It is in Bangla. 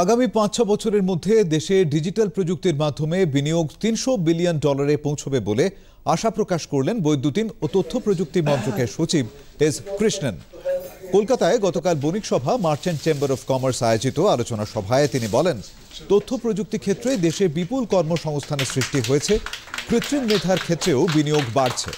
আগামী পাঁচ ছ বছরের মধ্যে দেশে ডিজিটাল প্রযুক্তির মাধ্যমে বিনিয়োগ তিনশো বিলিয়ন ডলারে পৌঁছবে বলে আশা প্রকাশ করলেন বৈদ্যুতিন ও তথ্য প্রযুক্তি মন্ত্রকের সচিব এস কৃষ্ণন। কলকাতায় গতকাল বণিক সভা, মার্চেন্ট চেম্বার অফ কমার্স আয়োজিত আলোচনা সভায় তিনি বলেন, তথ্য প্রযুক্তি ক্ষেত্রে দেশে বিপুল কর্মসংস্থানের সৃষ্টি হয়েছে, কৃত্রিম মেধার ক্ষেত্রেও বিনিয়োগ বাড়ছে।